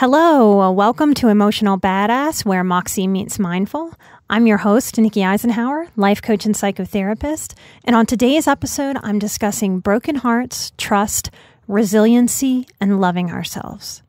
Hello, uh, welcome to Emotional Badass, where Moxie meets mindful. I'm your host, Nikki Eisenhauer, life coach and psychotherapist. And on today's episode, I'm discussing broken hearts, trust, resiliency, and loving ourselves.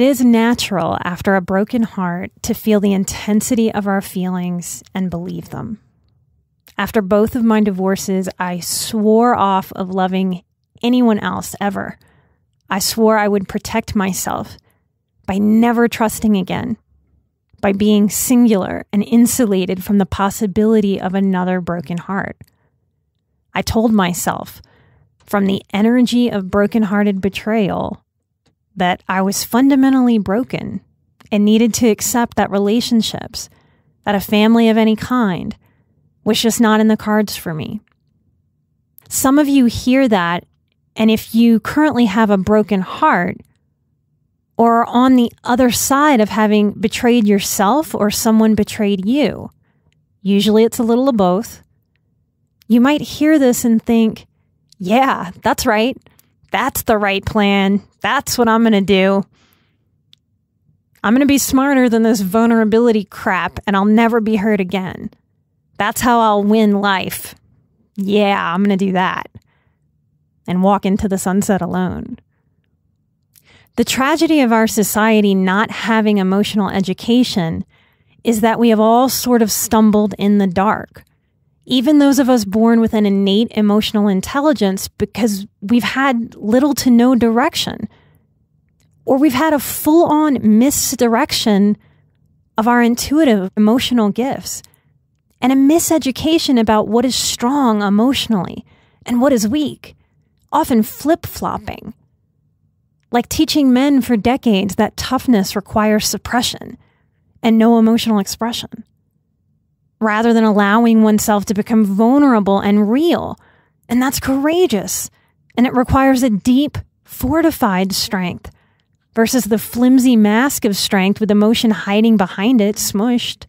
It is natural after a broken heart to feel the intensity of our feelings and believe them. After both of my divorces, I swore off of loving anyone else ever. I swore I would protect myself by never trusting again, by being singular and insulated from the possibility of another broken heart. I told myself, from the energy of broken-hearted betrayal, that I was fundamentally broken and needed to accept that relationships, that a family of any kind, was just not in the cards for me. Some of you hear that, and if you currently have a broken heart, or are on the other side of having betrayed yourself or someone betrayed you, usually it's a little of both, you might hear this and think, yeah, that's right. That's the right plan. That's what I'm going to do. I'm going to be smarter than this vulnerability crap and I'll never be hurt again. That's how I'll win life. Yeah, I'm going to do that. And walk into the sunset alone. The tragedy of our society not having emotional education is that we have all sort of stumbled in the dark even those of us born with an innate emotional intelligence because we've had little to no direction, or we've had a full on misdirection of our intuitive emotional gifts, and a miseducation about what is strong emotionally and what is weak, often flip flopping. Like teaching men for decades that toughness requires suppression and no emotional expression rather than allowing oneself to become vulnerable and real. And that's courageous. And it requires a deep, fortified strength versus the flimsy mask of strength with emotion hiding behind it, smushed.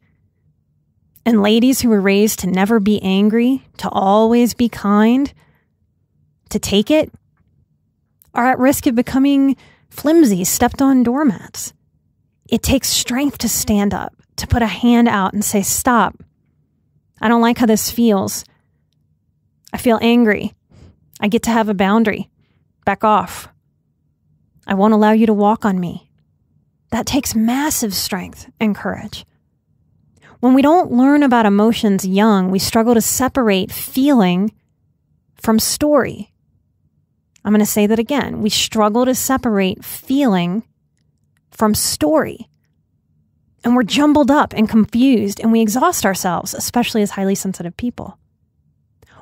And ladies who were raised to never be angry, to always be kind, to take it, are at risk of becoming flimsy, stepped on doormats. It takes strength to stand up, to put a hand out and say, Stop. I don't like how this feels. I feel angry. I get to have a boundary. Back off. I won't allow you to walk on me. That takes massive strength and courage. When we don't learn about emotions young, we struggle to separate feeling from story. I'm going to say that again. We struggle to separate feeling from story and we're jumbled up and confused and we exhaust ourselves, especially as highly sensitive people.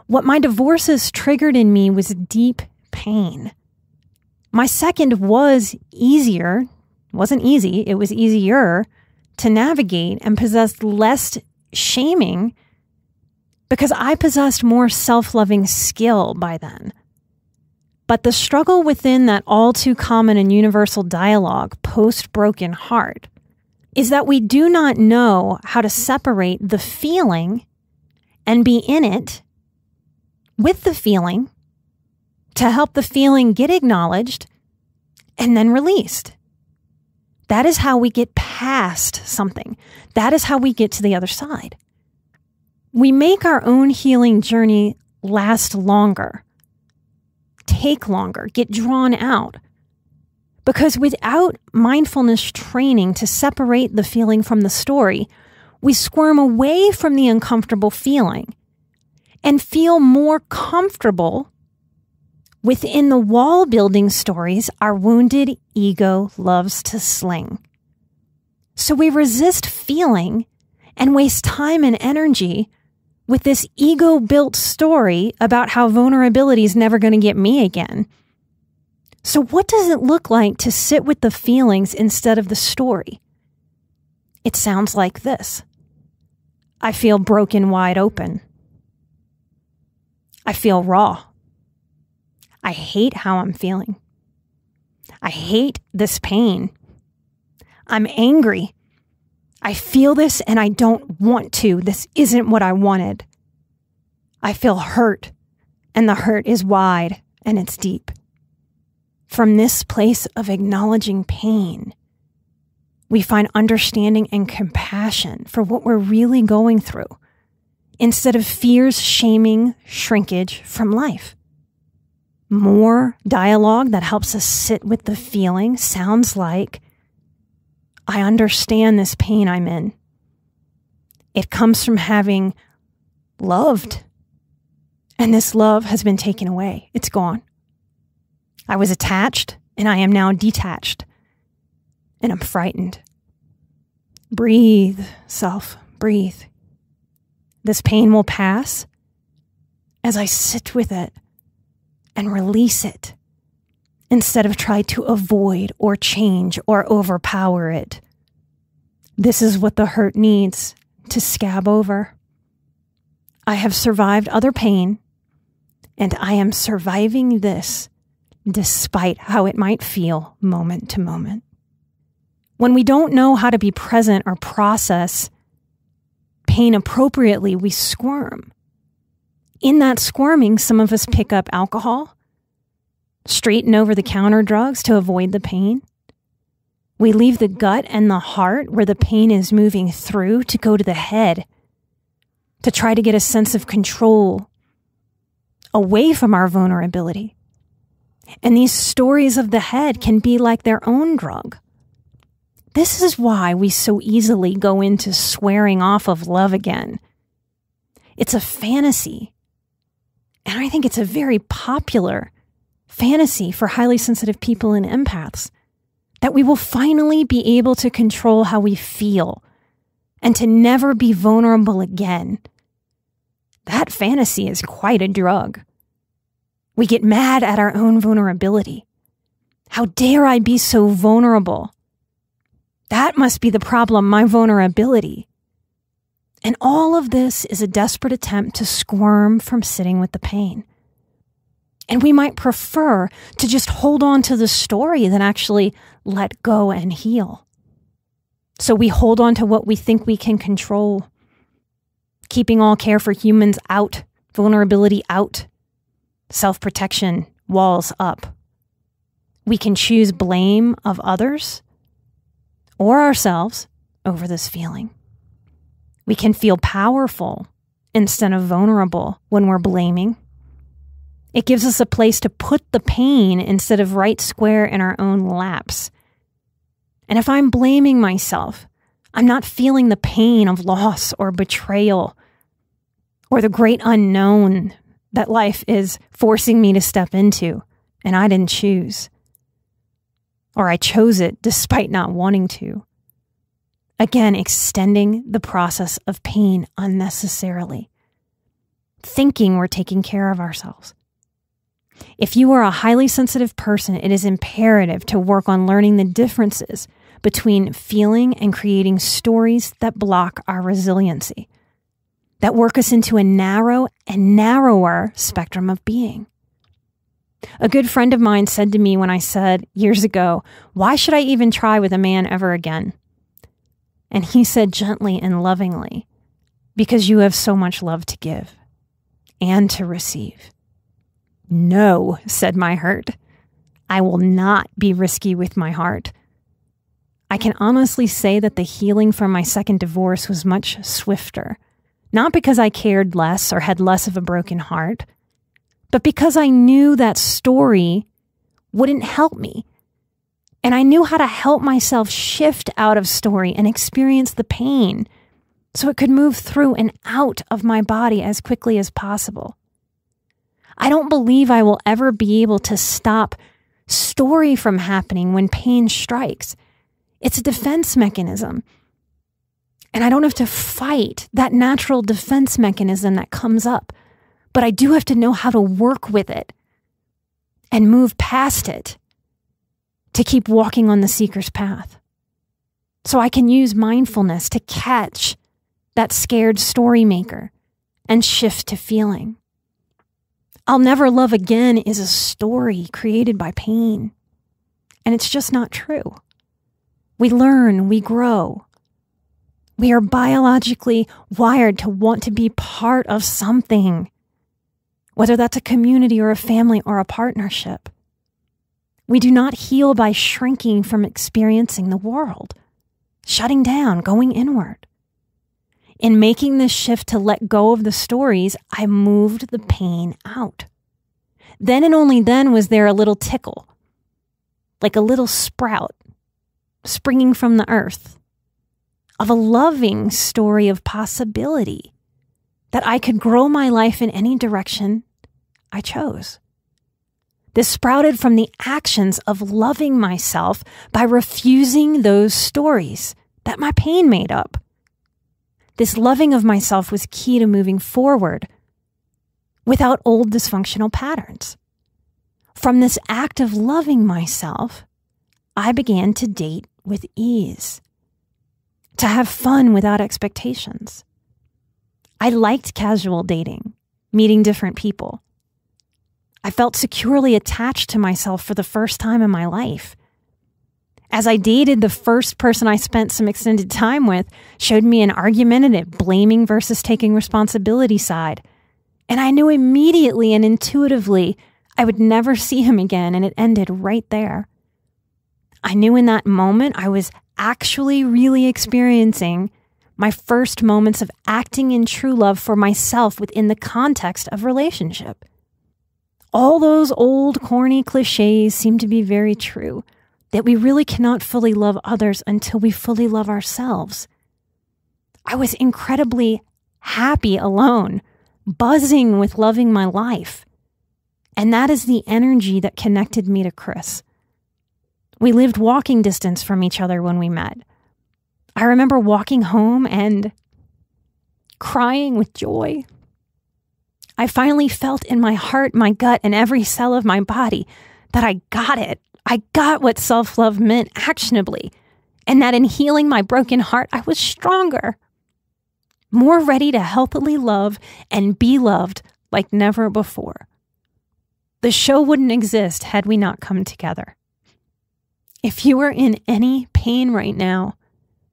What my divorces triggered in me was deep pain. My second was easier, wasn't easy, it was easier to navigate and possessed less shaming because I possessed more self loving skill by then. But the struggle within that all too common and universal dialogue post broken heart is that we do not know how to separate the feeling and be in it with the feeling to help the feeling get acknowledged and then released. That is how we get past something. That is how we get to the other side. We make our own healing journey last longer, take longer, get drawn out because without mindfulness training to separate the feeling from the story, we squirm away from the uncomfortable feeling and feel more comfortable within the wall building stories our wounded ego loves to sling. So we resist feeling and waste time and energy with this ego built story about how vulnerability is never going to get me again so, what does it look like to sit with the feelings instead of the story? It sounds like this I feel broken wide open. I feel raw. I hate how I'm feeling. I hate this pain. I'm angry. I feel this and I don't want to. This isn't what I wanted. I feel hurt, and the hurt is wide and it's deep. From this place of acknowledging pain, we find understanding and compassion for what we're really going through instead of fears, shaming, shrinkage from life. More dialogue that helps us sit with the feeling sounds like, I understand this pain I'm in. It comes from having loved, and this love has been taken away. It's gone. I was attached, and I am now detached, and I'm frightened. Breathe, self, breathe. This pain will pass as I sit with it and release it instead of try to avoid or change or overpower it. This is what the hurt needs to scab over. I have survived other pain, and I am surviving this despite how it might feel moment to moment. When we don't know how to be present or process pain appropriately, we squirm in that squirming, some of us pick up alcohol, straighten over the counter drugs to avoid the pain. We leave the gut and the heart where the pain is moving through to go to the head to try to get a sense of control away from our vulnerability. And these stories of the head can be like their own drug. This is why we so easily go into swearing off of love again. It's a fantasy and I think it's a very popular fantasy for highly sensitive people and empaths that we will finally be able to control how we feel and to never be vulnerable again. That fantasy is quite a drug. We get mad at our own vulnerability. How dare I be so vulnerable? That must be the problem, my vulnerability. And all of this is a desperate attempt to squirm from sitting with the pain. And we might prefer to just hold on to the story than actually let go and heal. So we hold on to what we think we can control, keeping all care for humans out, vulnerability out, self protection, walls up. We can choose blame of others or ourselves over this feeling. We can feel powerful instead of vulnerable when we're blaming. It gives us a place to put the pain instead of right square in our own laps. And if I'm blaming myself, I'm not feeling the pain of loss or betrayal or the great unknown that life is forcing me to step into and I didn't choose. Or I chose it despite not wanting to. Again, extending the process of pain unnecessarily, thinking we're taking care of ourselves. If you are a highly sensitive person, it is imperative to work on learning the differences between feeling and creating stories that block our resiliency, that work us into a narrow and narrower spectrum of being. A good friend of mine said to me when I said years ago, Why should I even try with a man ever again? And he said gently and lovingly, Because you have so much love to give and to receive. No, said my hurt. I will not be risky with my heart. I can honestly say that the healing from my second divorce was much swifter, not because I cared less or had less of a broken heart, but because I knew that story wouldn't help me and I knew how to help myself shift out of story and experience the pain so it could move through and out of my body as quickly as possible. I don't believe I will ever be able to stop story from happening when pain strikes. It's a defense mechanism. And I don't have to fight that natural defense mechanism that comes up, but I do have to know how to work with it and move past it to keep walking on the seeker's path. So I can use mindfulness to catch that scared story maker and shift to feeling. I'll never love again is a story created by pain. And it's just not true. We learn, we grow. We are biologically wired to want to be part of something, whether that's a community or a family or a partnership. We do not heal by shrinking from experiencing the world, shutting down, going inward. In making this shift to let go of the stories, I moved the pain out. Then and only then was there a little tickle, like a little sprout springing from the earth, of a loving story of possibility that I could grow my life in any direction I chose. This sprouted from the actions of loving myself by refusing those stories that my pain made up. This loving of myself was key to moving forward without old dysfunctional patterns. From this act of loving myself, I began to date with ease, to have fun without expectations. I liked casual dating, meeting different people. I felt securely attached to myself for the first time in my life. As I dated, the first person I spent some extended time with showed me an argumentative, blaming versus taking responsibility side. And I knew immediately and intuitively I would never see him again, and it ended right there. I knew in that moment I was actually really experiencing my first moments of acting in true love for myself within the context of relationship all those old corny cliches seem to be very true that we really cannot fully love others until we fully love ourselves. I was incredibly happy alone, buzzing with loving my life. And that is the energy that connected me to Chris. We lived walking distance from each other when we met. I remember walking home and crying with joy I finally felt in my heart, my gut, and every cell of my body that I got it. I got what self love meant actionably, and that in healing my broken heart, I was stronger, more ready to healthily love and be loved like never before. The show wouldn't exist had we not come together. If you are in any pain right now,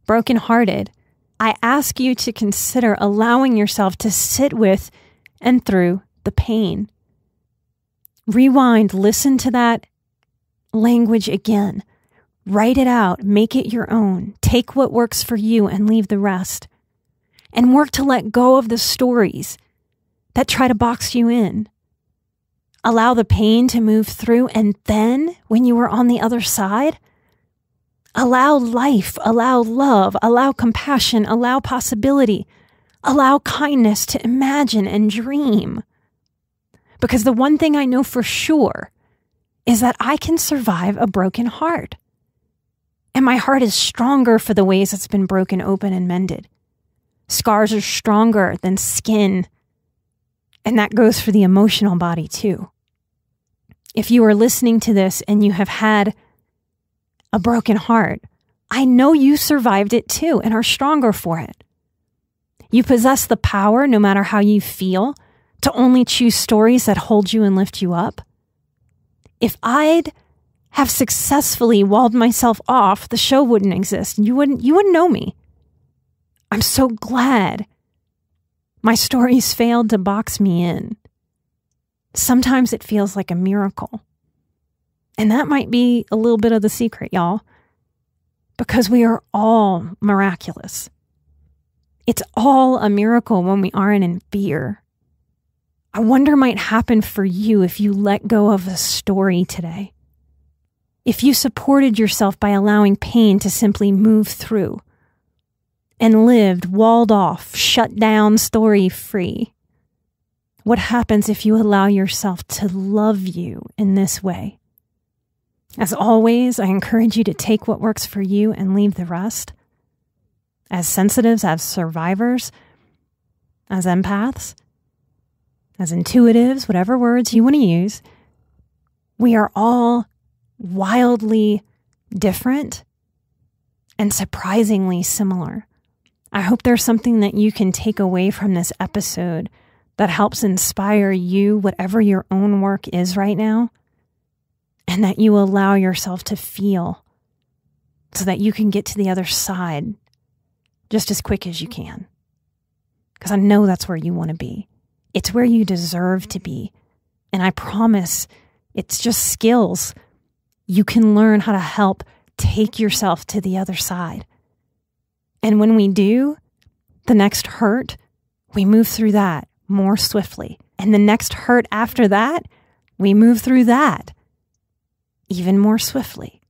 brokenhearted, I ask you to consider allowing yourself to sit with and through the pain. Rewind, listen to that language again. Write it out, make it your own. Take what works for you and leave the rest. And work to let go of the stories that try to box you in. Allow the pain to move through, and then when you are on the other side, allow life, allow love, allow compassion, allow possibility, Allow kindness to imagine and dream. Because the one thing I know for sure is that I can survive a broken heart. And my heart is stronger for the ways it's been broken open and mended. Scars are stronger than skin. And that goes for the emotional body too. If you are listening to this and you have had a broken heart, I know you survived it too and are stronger for it. You possess the power, no matter how you feel, to only choose stories that hold you and lift you up. If I'd have successfully walled myself off, the show wouldn't exist. You wouldn't you wouldn't know me. I'm so glad my stories failed to box me in. Sometimes it feels like a miracle. And that might be a little bit of the secret, y'all, because we are all miraculous. It's all a miracle when we aren't in fear. I wonder might happen for you if you let go of a story today. If you supported yourself by allowing pain to simply move through and lived walled off, shut down, story free. What happens if you allow yourself to love you in this way? As always, I encourage you to take what works for you and leave the rest as sensitives, as survivors, as empaths, as intuitives, whatever words you want to use, we are all wildly different and surprisingly similar. I hope there's something that you can take away from this episode that helps inspire you, whatever your own work is right now, and that you allow yourself to feel so that you can get to the other side just as quick as you can. Because I know that's where you want to be. It's where you deserve to be. And I promise it's just skills. You can learn how to help take yourself to the other side. And when we do, the next hurt, we move through that more swiftly. And the next hurt after that, we move through that even more swiftly.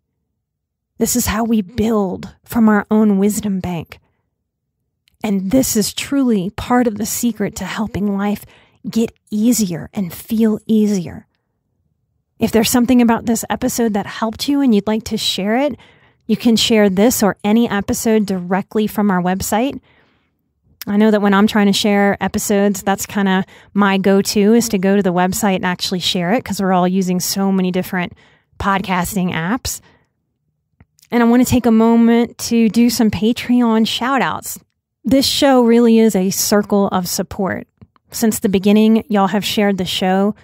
This is how we build from our own wisdom bank. And this is truly part of the secret to helping life get easier and feel easier. If there's something about this episode that helped you and you'd like to share it, you can share this or any episode directly from our website. I know that when I'm trying to share episodes, that's kind of my go to is to go to the website and actually share it because we're all using so many different podcasting apps. And I want to take a moment to do some Patreon shout outs. This show really is a circle of support. Since the beginning, y'all have shared the show.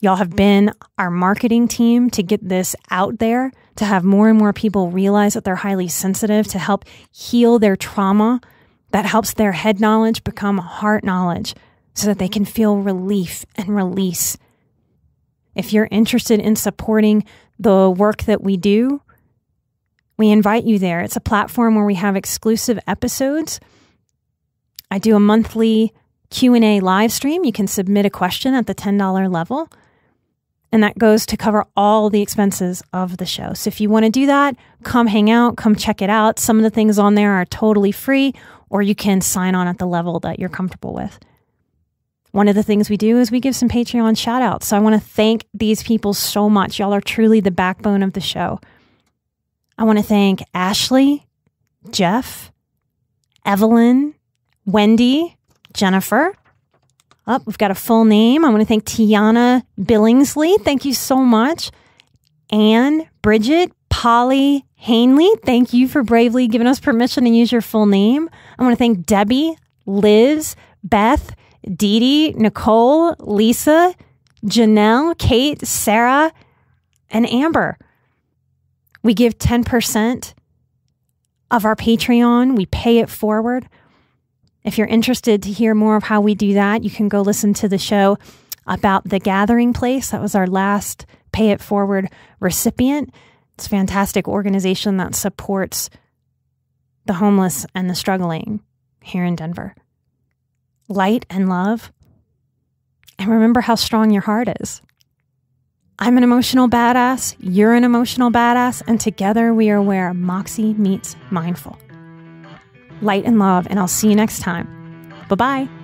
Y'all have been our marketing team to get this out there, to have more and more people realize that they're highly sensitive, to help heal their trauma that helps their head knowledge become heart knowledge so that they can feel relief and release if you're interested in supporting the work that we do, we invite you there. It's a platform where we have exclusive episodes. I do a monthly Q&A live stream. You can submit a question at the $10 level. And that goes to cover all the expenses of the show. So if you want to do that, come hang out, come check it out. Some of the things on there are totally free, or you can sign on at the level that you're comfortable with. One of the things we do is we give some Patreon shout outs. So I want to thank these people so much. Y'all are truly the backbone of the show. I want to thank Ashley, Jeff, Evelyn, Wendy, Jennifer. Up, oh, we've got a full name. I want to thank Tiana Billingsley. Thank you so much. Anne, Bridget, Polly, Hanley. Thank you for bravely giving us permission to use your full name. I want to thank Debbie, Liz, Beth, Dee Dee, Nicole, Lisa, Janelle, Kate, Sarah, and Amber. We give 10% of our Patreon, we pay it forward. If you're interested to hear more of how we do that, you can go listen to the show about the gathering place. That was our last pay it forward recipient. It's a fantastic organization that supports the homeless and the struggling here in Denver light and love. And remember how strong your heart is. I'm an emotional badass, you're an emotional badass, and together we are where Moxie meets mindful. Light and love, and I'll see you next time. Bye bye.